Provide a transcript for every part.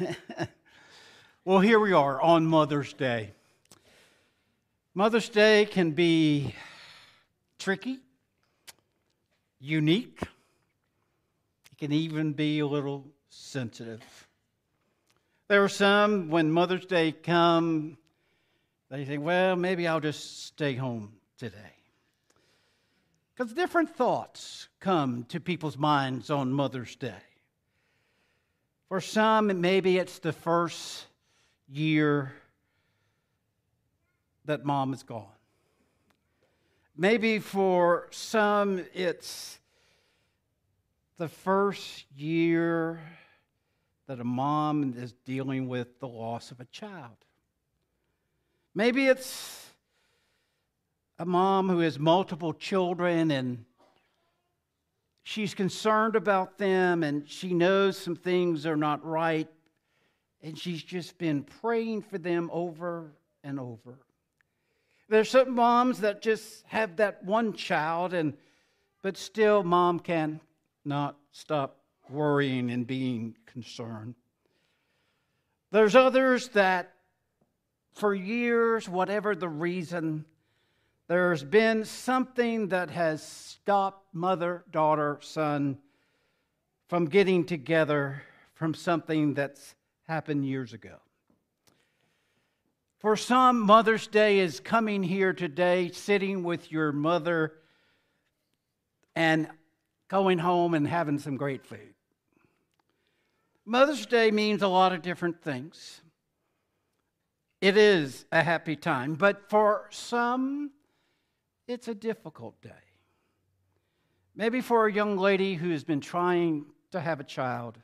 well, here we are on Mother's Day. Mother's Day can be tricky, unique, it can even be a little sensitive. There are some, when Mother's Day come, they think, well, maybe I'll just stay home today. Because different thoughts come to people's minds on Mother's Day. For some, maybe it's the first year that mom is gone. Maybe for some, it's the first year that a mom is dealing with the loss of a child. Maybe it's a mom who has multiple children and she's concerned about them and she knows some things are not right and she's just been praying for them over and over. There's some moms that just have that one child and but still mom can not stop worrying and being concerned. There's others that for years whatever the reason there's been something that has stopped mother, daughter, son from getting together from something that's happened years ago. For some, Mother's Day is coming here today, sitting with your mother and going home and having some great food. Mother's Day means a lot of different things. It is a happy time, but for some, it's a difficult day. Maybe for a young lady who's been trying to have a child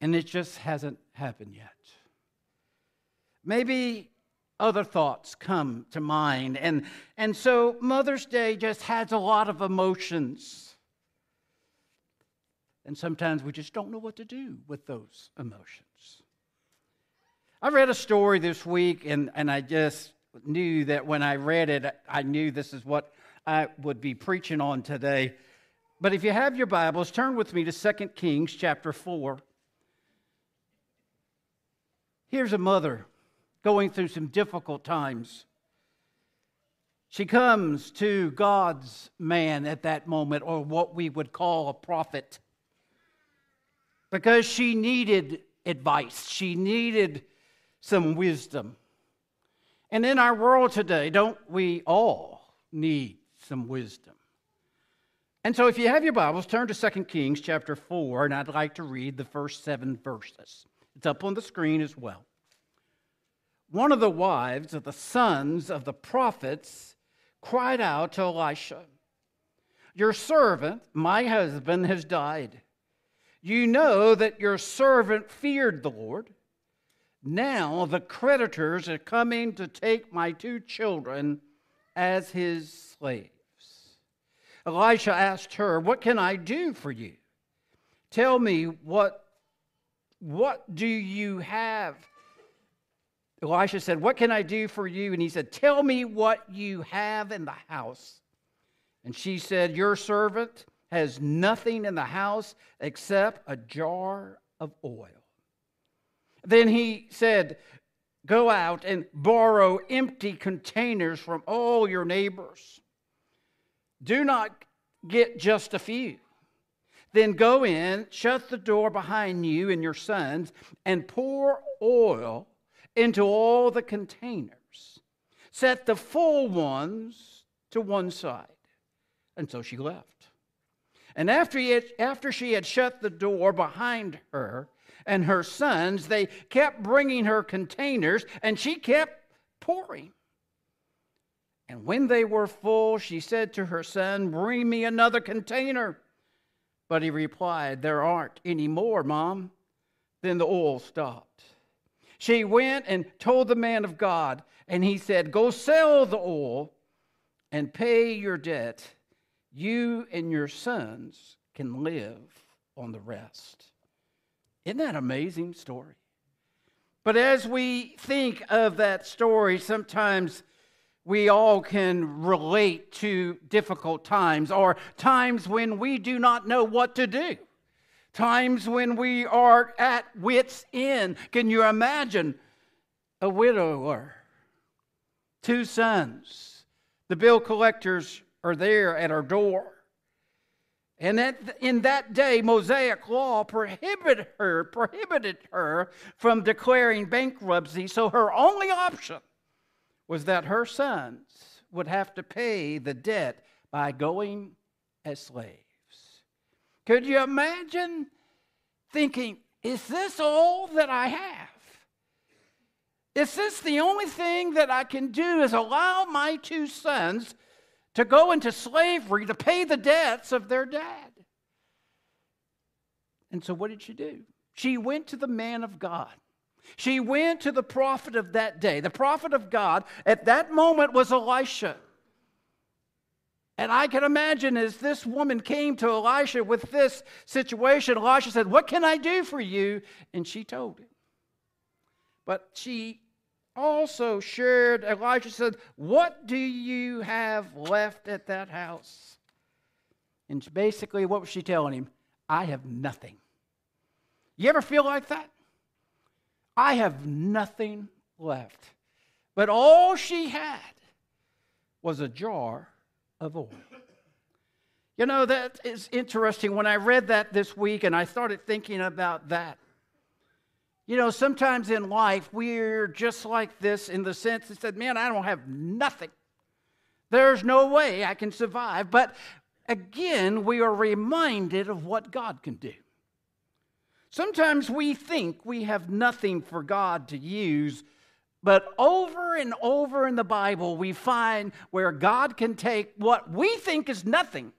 and it just hasn't happened yet. Maybe other thoughts come to mind. And, and so Mother's Day just has a lot of emotions. And sometimes we just don't know what to do with those emotions. I read a story this week, and, and I just knew that when I read it, I knew this is what I would be preaching on today. But if you have your Bibles, turn with me to 2 Kings chapter 4. Here's a mother going through some difficult times. She comes to God's man at that moment, or what we would call a prophet, because she needed advice. She needed some wisdom. And in our world today, don't we all need some wisdom? And so if you have your Bibles, turn to 2 Kings chapter 4, and I'd like to read the first seven verses. It's up on the screen as well. One of the wives of the sons of the prophets cried out to Elisha, Your servant, my husband, has died. You know that your servant feared the Lord now the creditors are coming to take my two children as his slaves. Elisha asked her, What can I do for you? Tell me what what do you have? Elisha said, What can I do for you? And he said, Tell me what you have in the house. And she said, Your servant has nothing in the house except a jar of oil. Then he said, Go out and borrow empty containers from all your neighbors. Do not get just a few. Then go in, shut the door behind you and your sons, and pour oil into all the containers. Set the full ones to one side. And so she left. And after, after she had shut the door behind her, and her sons, they kept bringing her containers, and she kept pouring. And when they were full, she said to her son, Bring me another container. But he replied, There aren't any more, Mom. Then the oil stopped. She went and told the man of God, and he said, Go sell the oil and pay your debt. You and your sons can live on the rest. Isn't that amazing story? But as we think of that story, sometimes we all can relate to difficult times or times when we do not know what to do. times when we are at wits' end. Can you imagine a widower, two sons? The bill collectors are there at our door. And that, in that day, Mosaic law prohibited her, prohibited her from declaring bankruptcy. So her only option was that her sons would have to pay the debt by going as slaves. Could you imagine thinking, is this all that I have? Is this the only thing that I can do is allow my two sons to go into slavery to pay the debts of their dad? And so, what did she do? She went to the man of God. She went to the prophet of that day. The prophet of God at that moment was Elisha. And I can imagine as this woman came to Elisha with this situation, Elisha said, What can I do for you? And she told him. But she also shared, Elijah said, What do you have left at that house? And basically, what was she telling him? I have nothing. You ever feel like that? I have nothing left. But all she had was a jar of oil. You know, that is interesting. When I read that this week and I started thinking about that, you know, sometimes in life we're just like this in the sense that said, man, I don't have nothing. There's no way I can survive. But again, we are reminded of what God can do. Sometimes we think we have nothing for God to use but over and over in the Bible, we find where God can take what we think is nothing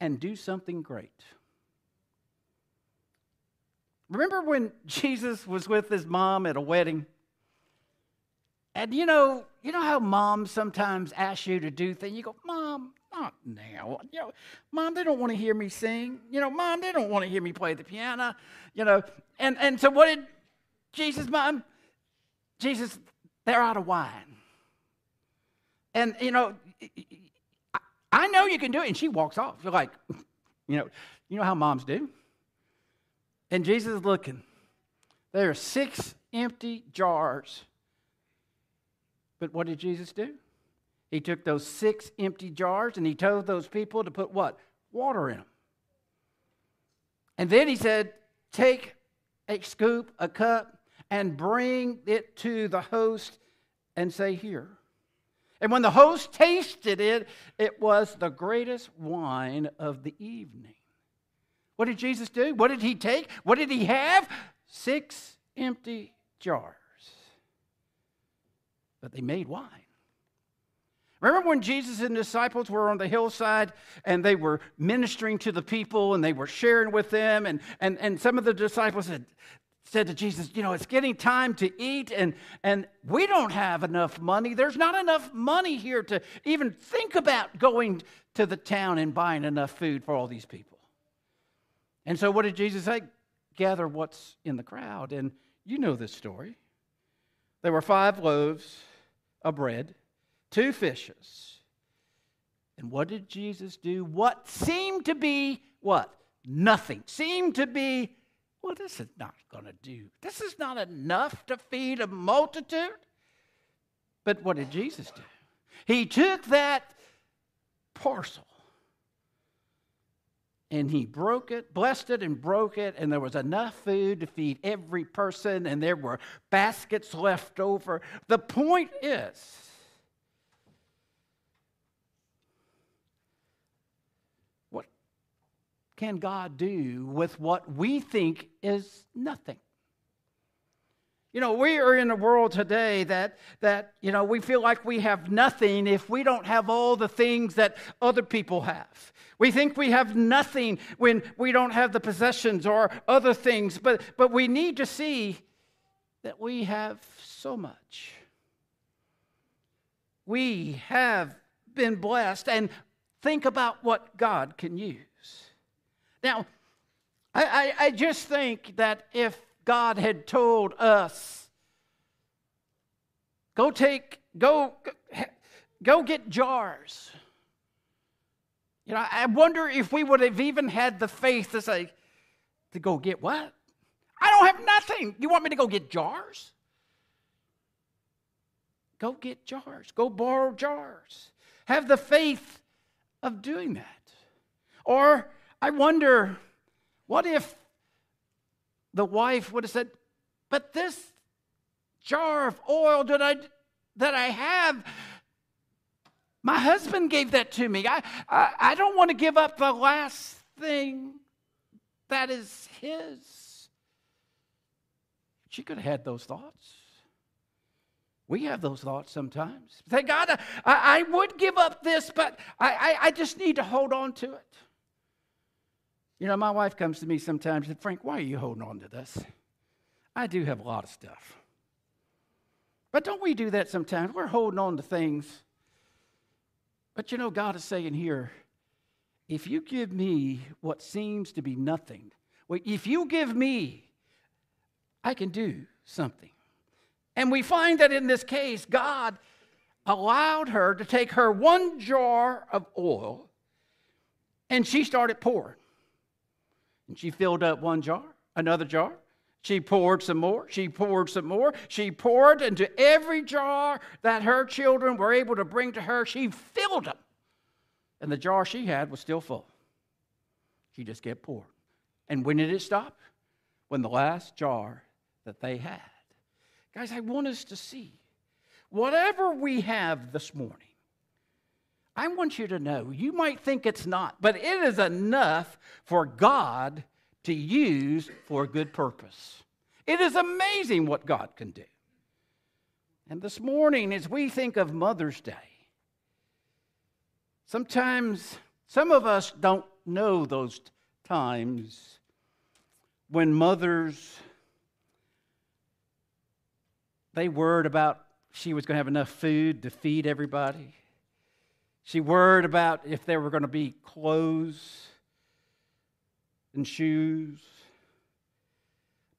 and do something great. Remember when Jesus was with his mom at a wedding? And you know, you know how moms sometimes ask you to do things. You go, Mom, not now. You know, Mom, they don't want to hear me sing. You know, Mom, they don't want to hear me play the piano. You know, and and so what did Jesus' mom? Jesus, they're out of wine. And, you know, I know you can do it. And she walks off. You're like, you know, you know how moms do. And Jesus is looking. There are six empty jars. But what did Jesus do? He took those six empty jars and he told those people to put what? Water in them. And then he said, Take a scoop, a cup, and bring it to the host and say, Here. And when the host tasted it, it was the greatest wine of the evening. What did Jesus do? What did he take? What did he have? Six empty jars. But they made wine. Remember when Jesus and disciples were on the hillside and they were ministering to the people and they were sharing with them, and, and, and some of the disciples said, said to Jesus, You know, it's getting time to eat, and, and we don't have enough money. There's not enough money here to even think about going to the town and buying enough food for all these people. And so, what did Jesus say? Gather what's in the crowd. And you know this story. There were five loaves of bread, two fishes. And what did Jesus do? What seemed to be what? Nothing. Seemed to be well, this is not going to do. This is not enough to feed a multitude. But what did Jesus do? He took that parcel and he broke it, blessed it, and broke it, and there was enough food to feed every person, and there were baskets left over. The point is, what can God do with what we think is nothing? You know, we are in a world today that, that, you know, we feel like we have nothing if we don't have all the things that other people have. We think we have nothing when we don't have the possessions or other things, but, but we need to see that we have so much. We have been blessed, and think about what God can use. Now, I, I, I just think that if God had told us, go take, go, go get jars. You know, I wonder if we would have even had the faith to say, To go get what? I don't have nothing. You want me to go get jars? Go get jars. Go borrow jars. Have the faith of doing that. Or I wonder, what if the wife would have said, But this jar of oil that I, that I have, my husband gave that to me. I, I, I don't want to give up the last thing that is his. She could have had those thoughts. We have those thoughts sometimes. Thank God, I, I would give up this, but I, I, I, just need to hold on to it. You know, my wife comes to me sometimes and says, Frank, why are you holding on to this? I do have a lot of stuff. But don't we do that sometimes? We're holding on to things. But you know, God is saying here, if you give me what seems to be nothing, if you give me, I can do something. And we find that in this case, God allowed her to take her one jar of oil and she started pouring. And she filled up one jar, another jar. She poured some more. She poured some more. She poured into every jar that her children were able to bring to her. She filled them. And the jar she had was still full. She just kept pouring. And when did it stop? When the last jar that they had Guys, I want us to see whatever we have this morning, I want you to know you might think it's not, but it is enough for God to use for a good purpose. It is amazing what God can do. And this morning, as we think of Mother's Day, sometimes some of us don't know those times when mothers they worried about she was going to have enough food to feed everybody. She worried about if there were going to be clothes and shoes.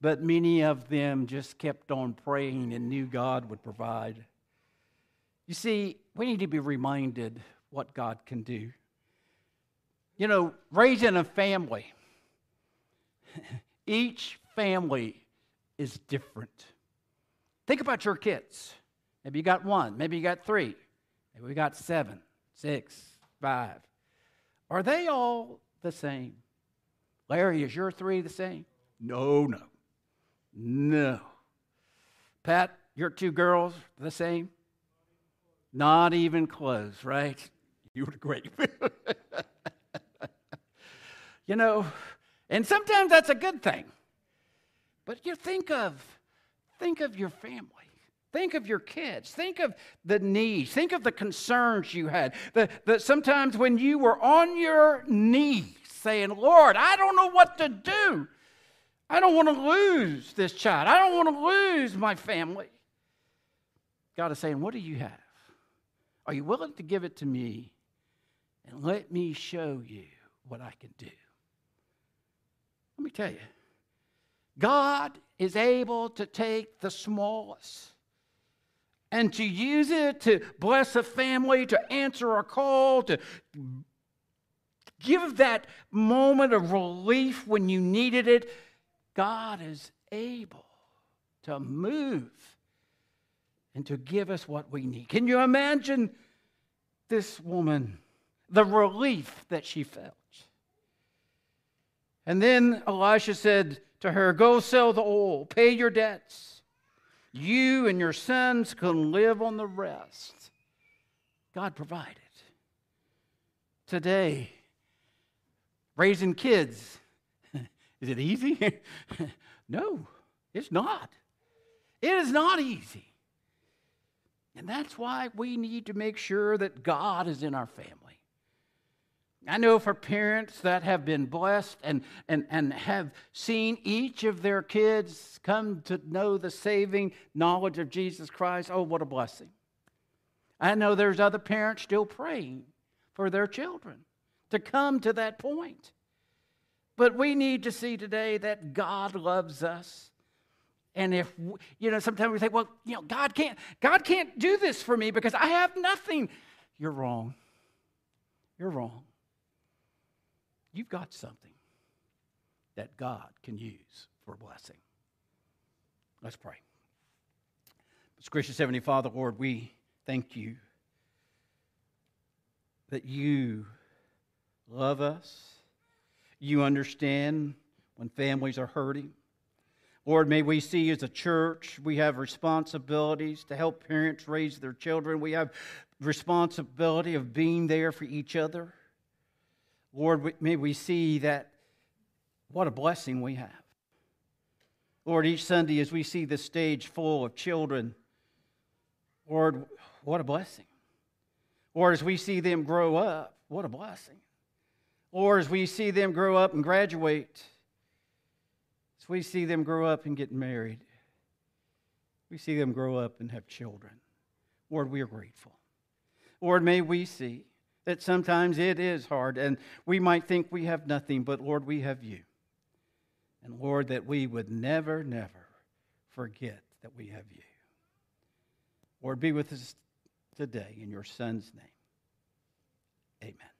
But many of them just kept on praying and knew God would provide. You see, we need to be reminded what God can do. You know, raising a family, each family is different. Think about your kids. Maybe you got one, maybe you got three, maybe we got seven, six, five. Are they all the same? Larry, is your three the same? No, no. No. Pat, your two girls the same? Not even close, right? You were great. you know, and sometimes that's a good thing. But you think of Think of your family. Think of your kids. Think of the needs. Think of the concerns you had. That sometimes when you were on your knees saying, Lord, I don't know what to do. I don't want to lose this child. I don't want to lose my family. God is saying, What do you have? Are you willing to give it to me and let me show you what I can do? Let me tell you, God is able to take the smallest and to use it to bless a family, to answer a call, to give that moment of relief when you needed it. God is able to move and to give us what we need. Can you imagine this woman, the relief that she felt? And then Elisha said, to her, Go sell the oil, pay your debts. You and your sons can live on the rest. God provided. Today, raising kids, is it easy? no, it's not. It is not easy. And that's why we need to make sure that God is in our family. I know for parents that have been blessed and, and, and have seen each of their kids come to know the saving knowledge of Jesus Christ, oh, what a blessing. I know there's other parents still praying for their children to come to that point. But we need to see today that God loves us. And if you know, sometimes we think, well, you know, God can't God can't do this for me because I have nothing. You're wrong. You're wrong. You've got something. that God can use for blessing. Let's pray. Most gracious Heavenly Father, Lord, we thank you that you love us. You understand when families are hurting. Lord, may we see as a church we have responsibilities to help parents raise their children. We have responsibility of being there for each other. Lord, may we see that what a blessing we have. Lord, each Sunday as we see the stage full of children, Lord, what a blessing. Lord, as we see them grow up, what a blessing. Lord, as we see them grow up and graduate, as we see them grow up and get married, we see them grow up and have children. Lord, we are grateful. Lord, may we see that sometimes it is hard and we might think we have nothing, but Lord, we have you. And Lord, that we would never, never forget that we have you. Lord, be with us today in your Son's name. Amen.